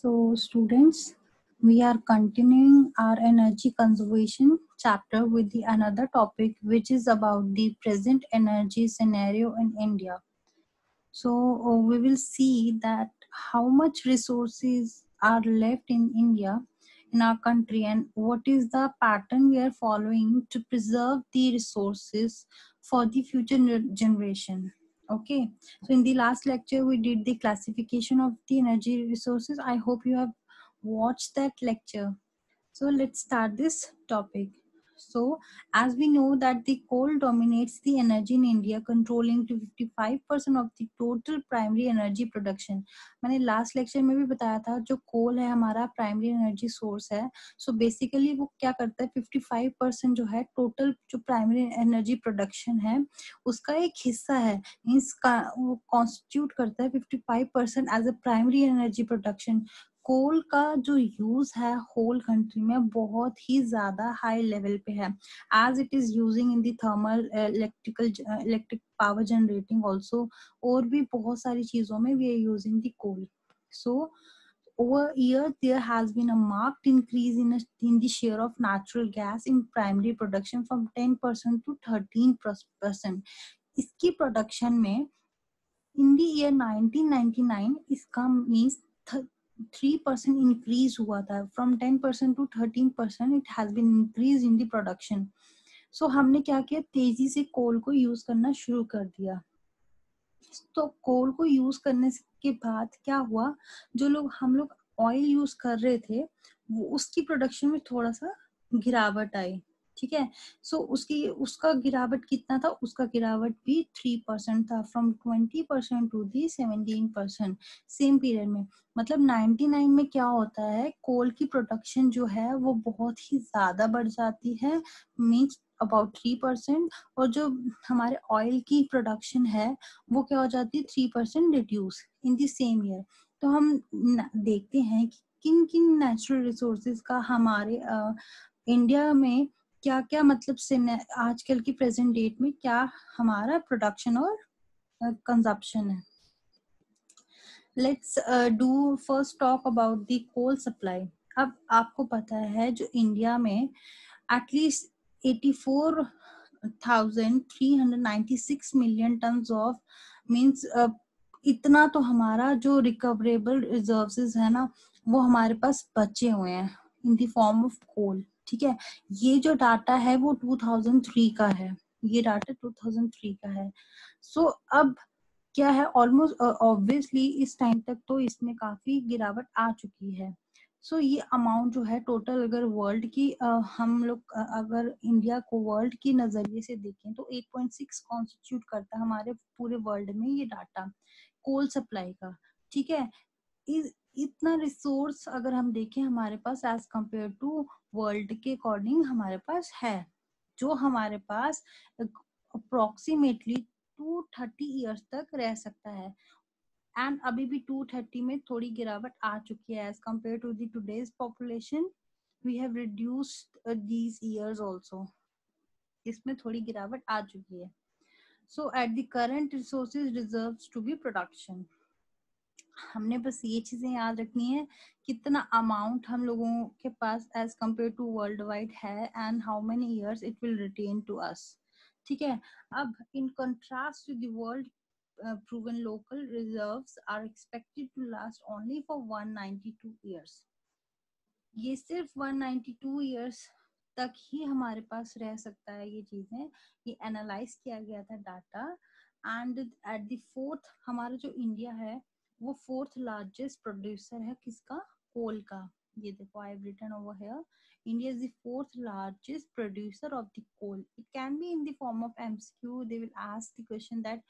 So, students, we are continuing our energy conservation chapter with the another topic, which is about the present energy scenario in India. So, uh, we will see that how much resources are left in India, in our country, and what is the pattern we are following to preserve the resources for the future generation. Okay, so in the last lecture, we did the classification of the energy resources. I hope you have watched that lecture. So let's start this topic. So as we know that the coal dominates the energy in India, controlling to 55% of the total primary energy production. मैंने last lecture में भी बताया था जो कोल है हमारा primary energy source है सो so basically वो क्या करता है? 55 परसेंट जो है टोटल जो प्राइमरी एनर्जी प्रोडक्शन है उसका एक हिस्सा है। मीन्स वो कॉन्स्टिट्यूट करता है 55 percent as a primary energy production coal का जो यूज़ है होल कंट्री में बहुत ही ज़्यादा हाई लेवल पे है। As it is using in the thermal electrical electric power generating also और भी बहुत सारी चीज़ों में we are using the coal so over years there has been a marked increase in, a, in the share of natural gas in primary production from 10% to 13% इसकी production में in the year 1999 इसका means three percent increase हुआ था। From ten percent to thirteen percent it has been increase in the production so हमने क्या किया? तेज़ी से कोल को यूज़ करना शुरू कर दिया। तो कोल को यूज़ करने के बाद क्या हुआ? जो लोग, हम लोग ऑयल यूज़ कर रहे थे, वो उसकी प्रोडक्शन में थोड़ा सा गिरावट आई। ठीक है? सो so, उसकी उसका गिरावट कितना था? उसका गिरावट भी थ्री परसेंट था from twenty percent to the seventeen percent same period में। मतलब नाइनटी नाइन में क्या होता है? कोल की प्रोडक्शन जो है वो बहुत ही ज़्यादा बढ़ जाती है मीन्स अबाउट थ्री परसेंट और जो हमारे ऑयल की प्रोडक्शन है वो क्या हो जाती है? Three percent reduce in the same year तो हम देखते हैं कि किन किन नेचुरल रिसोर्सेज का हमारे इंडिया में क्या क्या मतलब आजकल की प्रेजेंट डेट में क्या हमारा प्रोडक्शन और कंजप्शन है? Let's do first talk about the coal supply अब आपको पता है जो इंडिया में at least 84,396 million ton of means इतना तो हमारा जो रिकवरेबल रिजर्व्स है ना वो हमारे पास बचे हुए हैं in the form of coal ठीक है? ये जो डाटा है वो 2003 का है। ये डाटा 2003 का है। सो so, अब क्या है? ऑलमोस्ट ऑब्वियसली इस टाइम तक तो इसमें काफ़ी गिरावट आ चुकी है। सो so, ये अमाउंट जो है टोटल अगर वर्ल्ड की uh, हम लोग अगर इंडिया को वर्ल्ड की नज़रिए से देखें तो 8.6 कॉन्स्टिट्यूट करता है हमारे पूरे वर्ल्ड में ये डाटा कोल सप्लाई का। ठीक है? इतना रिसोर्स अगर हम देखें हमारे पास एज कंपेयर टू वर्ल्ड के अकॉर्डिंग हमारे पास है, जो हमारे पास अप्रोक्सीमेटली टू थर्टी ईयर्स तक रह सकता है। एंड अभी भी टू थर्टी में थोड़ी गिरावट आ चुकी है। As compare to the today's population we have reduced these years also इसमें थोड़ी गिरावट आ चुकी है। So at the current resources reserve to be production हमने बस ये चीज़ें याद रखनी है, कितना अमाउंट हम लोगों के पास as compare to world wide है and how many years it will retain to us ठीक है? अब in contrast to the world proven local reserves are expected to last only for 192 years. ये सिर्फ़ 192 years तक ही हमारे पास रह सकता है ये चीज़ें। ये एनालाइज किया गया था data and at the fourth हमारा जो इंडिया है वो फोर्थ लार्जेस्ट प्रोड्यूसर है किसका कोल का ये देखो I have written over here India is the fourth largest producer of the coal. It can be in the form of MCQ. They will ask the question that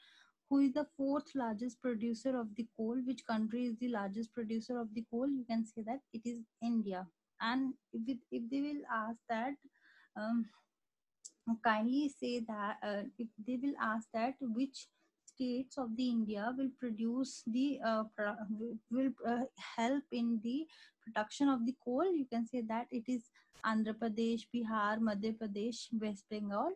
who is the fourth largest producer of the coal? Which country is the largest producer of the coal? You can say that it is India. And if, it, if they will ask that, um, kindly say that uh, if they will ask that which states of the India will produce the uh, will uh, help in the production of the coal. You can say that it is Andhra Pradesh, Bihar, Madhya Pradesh, West Bengal.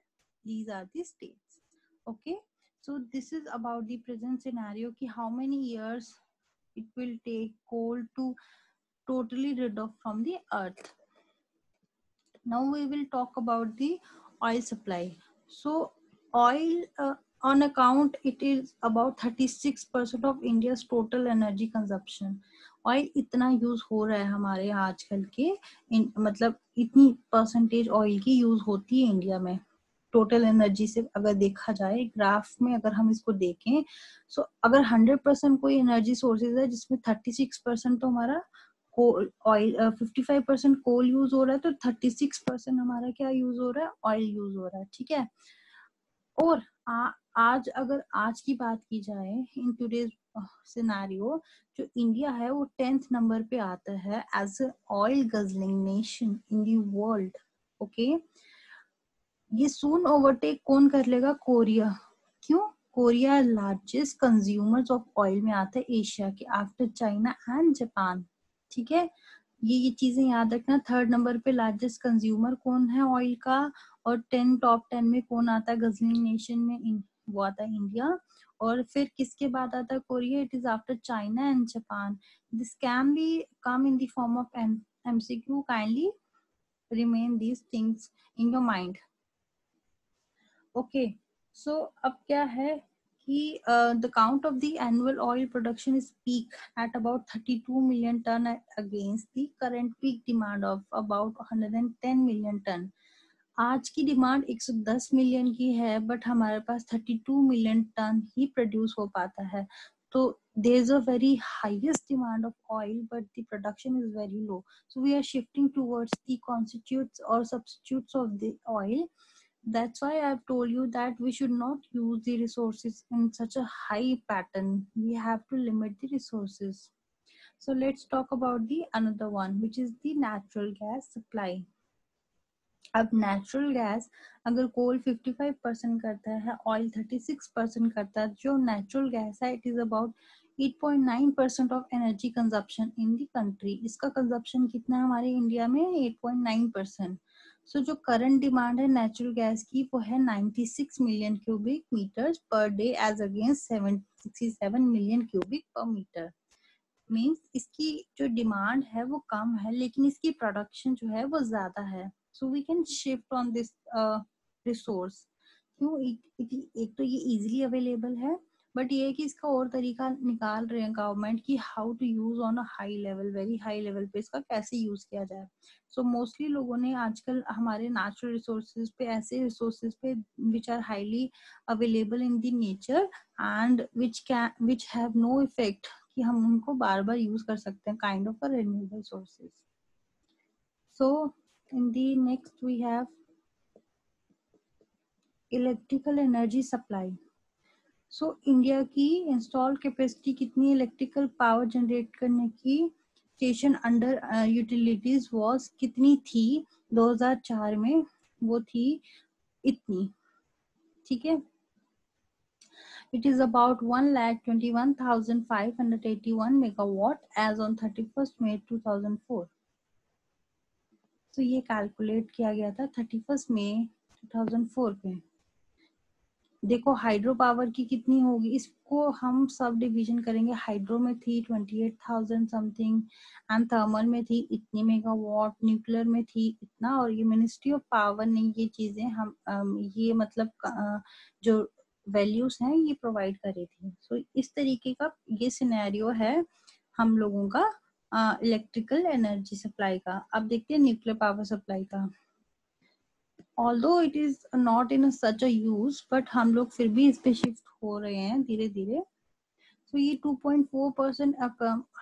These are the states. Okay, so this is about the present scenario. Ki how many years it will take coal to totally rid of from the earth now we will talk about the oil supply so oil uh, on account it is about 36% of india's total energy consumption. Oil इतना use हो रहा है हमारे आजकल के इन, मतलब इतनी percentage oil की यूज़ होती है इंडिया में? टोटल एनर्जी से अगर देखा जाए ग्राफ में अगर हम इसको देखें सो so अगर हंड्रेड परसेंट कोई एनर्जी सोर्सेज है जिसमें थर्टी सिक्स परसेंट तो हमारा coal oil fifty five percent coal use हो रहा है तो थर्टी सिक्स परसेंट हमारा क्या यूज़ हो रहा है? ऑयल यूज़ हो रहा है ठीक है? और आ, आज अगर आज की बात की जाए इन टूडेज सिनारियो जो इंडिया है, वो टेंथ नंबर पे आता है as a oil guzzling nation in the world okay ये सून ओवरटेक कौन कर लेगा? कोरिया क्यों? Korea largest consumers of oil में आता है एशिया के आफ्टर चाइना एंड जापान ठीक है? ये ये चीज़ें याद रखना थर्ड नंबर पे लार्जेस्ट कंज्यूमर कौन है ऑयल का? और टेन टॉप टेन में कौन आता है गजलिंग नेशन में? वो आता है इंडिया। और फिर किसके बाद आता है Korea? It is after China and Japan this can be come in form of MCQ kindly remain these things in your mind okay so अब क्या है कि the count of the annual oil production is peak at about 32 million ton against the current peak demand of about 110 million ton आज की demand 110 million की है but हमारे पास 32 मिलियन टन ही प्रोड्यूस हो पाता है तो there is a very highest demand of oil but the production is very low so we are shifting towards the constitutes or substitutes of the oil that's why i've told you that we should not use the resources in such a high pattern we have to limit the resources so let's talk about the another one which is the natural gas supply अब natural gas अगर coal 55 percent करता है oil 36 percent करता है, जो natural gas है it is about 8.9 percent of energy consumption in the country इसका consumption कितना है हमारे इंडिया में? 8.9 परसेंट सो जो करंट डिमांड है नेचुरल गैस की, वो है 96 million cubic meters per day as against 67 million cubic per meter means इसकी जो डिमांड है वो कम है, लेकिन इसकी प्रोडक्शन जो है वो ज़्यादा है। So we can shift on this resource क्यों? एक तो ये इजीली अवेलेबल है बट ये कि इसका और तरीका निकाल रहे हैं गवर्नमेंट की how to use on a high level very high level पे इसका कैसे यूज़ किया जाए। सो so, मोस्टली लोगों ने आजकल हमारे नेचुरल रिसोर्सेज पे ऐसे रिसोर्सेज पे which are highly available in the nature and which can which have no effect कि हम उनको बार बार यूज़ कर सकते हैं kind of a renewable sources so in the next we have electrical energy supply so so, India की install capacity कितनी इलेक्ट्रिकल पावर जनरेट करने की स्टेशन अंडर यूटिलिटीज वाज कितनी थी? 2004 में वो थी इतनी। ठीक है? It is about 1,21,581 megawatt as on 31st May 2004. तो ये कैलकुलेट किया गया था 31st मई 2004 पे। देखो हाइड्रो पावर की कितनी होगी? इसको हम सब डिवीज़न करेंगे। हाइड्रो में थी twenty eight thousand something and thermal में थी इतनी मेगावाट न्यूक्लियर में थी इतना। और ये मिनिस्ट्री ऑफ़ पावर ने ये चीज़ें हम ये मतलब जो वैल्यूज़ हैं ये प्रोवाइड करी थी। सो so, इस तरीके का ये सिनेरियो है हम लोगों का। इलेक्ट्रिकल एनर्जी सप्लाई का। अब देखते हैं न्यूक्लियर पावर सप्लाई का। Although it is not in such a use but हम लोग फिर भी इस पे शिफ्ट हो रहे हैं धीरे धीरे तो ये 2.4 परसेंट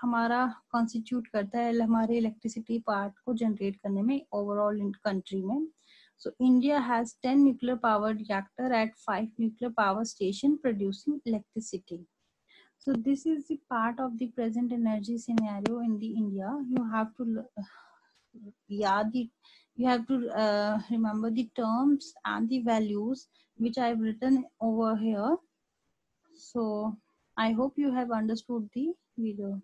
हमारा कॉन्स्टिट्यूट करता है हमारे इलेक्ट्रिसिटी पार्ट को जनरेट करने में ओवरऑल इन कंट्री में। So india has 10 nuclear power reactor at 5 nuclear power station producing electricity so this is the part of the present energy scenario in the india you have to yeah the you have to uh, remember the terms and the values which I've written over here. So I hope you have understood the video.